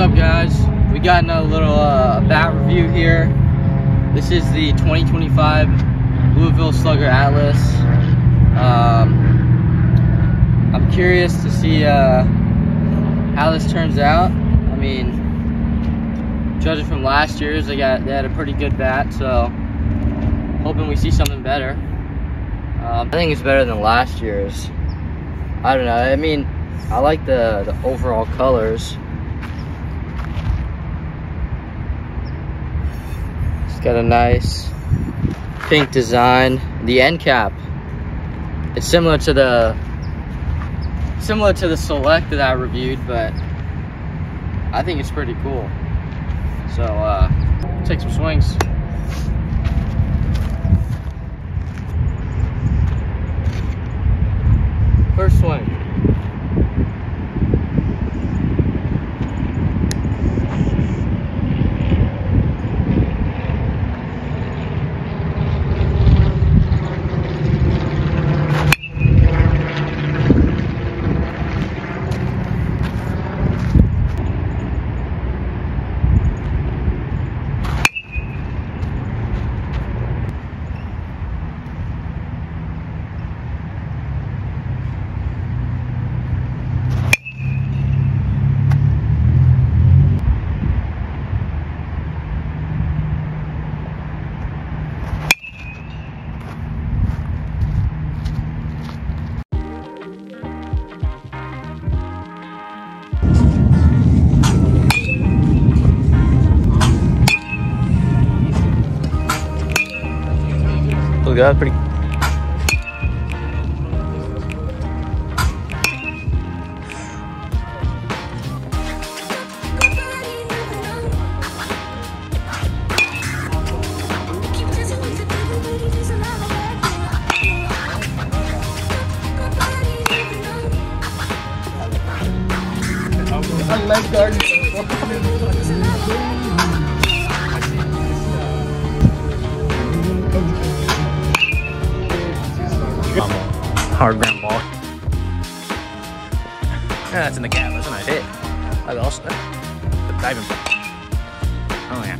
up guys? We got another little uh, bat review here. This is the 2025 Louisville Slugger Atlas. Um, I'm curious to see uh, how this turns out. I mean, judging from last year's, they got they had a pretty good bat, so hoping we see something better. Um, I think it's better than last year's. I don't know. I mean, I like the the overall colors. Got a nice pink design. The end cap. It's similar to the similar to the select that I reviewed, but I think it's pretty cool. So uh, take some swings. Look at that, pretty. I like garden. Hard ground ball. Yeah, that's in the gap. That's a nice hit. I also the diving. Oh yeah.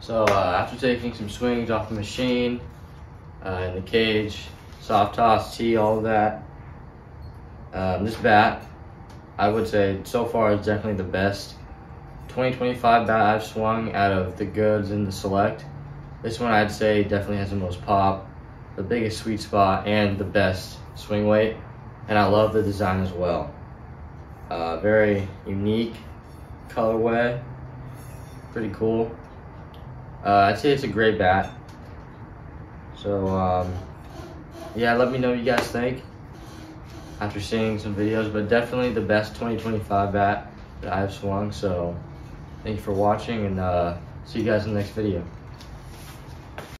So uh, after taking some swings off the machine, uh, in the cage, soft toss, tee, all of that, um, this bat, I would say so far is definitely the best 2025 bat I've swung out of the goods and the select. This one I'd say definitely has the most pop, the biggest sweet spot, and the best swing weight. And I love the design as well. Uh, very unique colorway, pretty cool. Uh, I'd say it's a great bat. So, um, yeah, let me know what you guys think after seeing some videos, but definitely the best 2025 bat that I've swung. So, thank you for watching, and uh, see you guys in the next video.